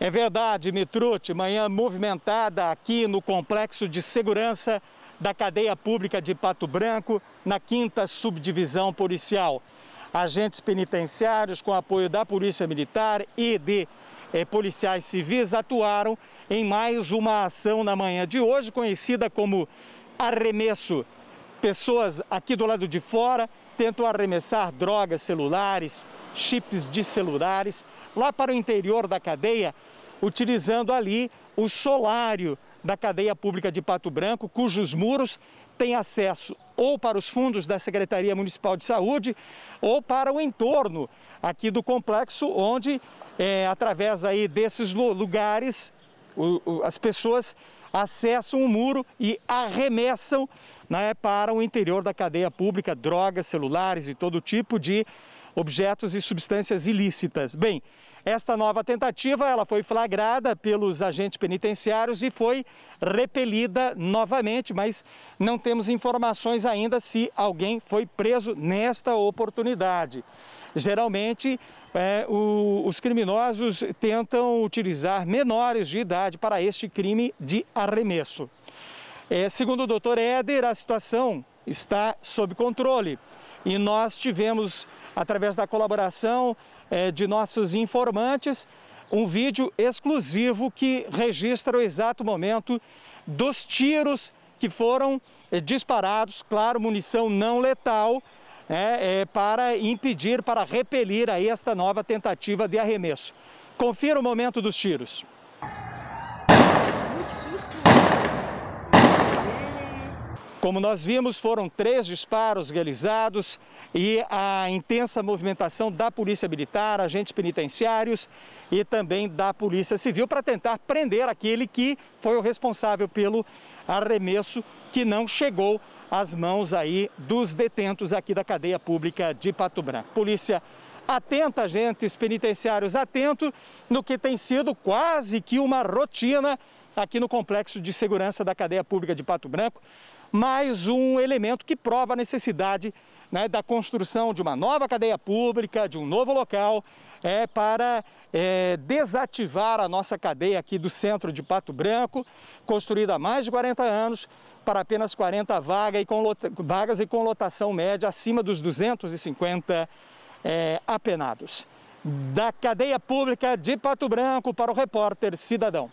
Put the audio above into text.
É verdade, Mitrute, manhã movimentada aqui no complexo de segurança da cadeia pública de Pato Branco, na quinta subdivisão policial. Agentes penitenciários, com apoio da Polícia Militar e de eh, policiais civis, atuaram em mais uma ação na manhã de hoje, conhecida como arremesso. Pessoas aqui do lado de fora tentam arremessar drogas celulares, chips de celulares, lá para o interior da cadeia, utilizando ali o solário da cadeia pública de Pato Branco, cujos muros têm acesso ou para os fundos da Secretaria Municipal de Saúde ou para o entorno aqui do complexo, onde, é, através aí desses lugares, o, o, as pessoas acessam o muro e arremessam né, para o interior da cadeia pública drogas, celulares e todo tipo de objetos e substâncias ilícitas. Bem, esta nova tentativa ela foi flagrada pelos agentes penitenciários e foi repelida novamente, mas não temos informações ainda se alguém foi preso nesta oportunidade. Geralmente, é, o, os criminosos tentam utilizar menores de idade para este crime de arremesso. É, segundo o doutor Éder, a situação está sob controle e nós tivemos, através da colaboração é, de nossos informantes, um vídeo exclusivo que registra o exato momento dos tiros que foram é, disparados, claro, munição não letal, é, é, para impedir, para repelir aí esta nova tentativa de arremesso. Confira o momento dos tiros. Muito susto! Como nós vimos, foram três disparos realizados e a intensa movimentação da Polícia Militar, agentes penitenciários e também da Polícia Civil para tentar prender aquele que foi o responsável pelo arremesso que não chegou às mãos aí dos detentos aqui da cadeia pública de Pato Branco. Polícia atenta, agentes penitenciários atento no que tem sido quase que uma rotina aqui no complexo de segurança da cadeia pública de Pato Branco mais um elemento que prova a necessidade né, da construção de uma nova cadeia pública, de um novo local, é, para é, desativar a nossa cadeia aqui do centro de Pato Branco, construída há mais de 40 anos, para apenas 40 vagas e com, vagas e com lotação média acima dos 250 é, apenados. Da cadeia pública de Pato Branco para o repórter Cidadão.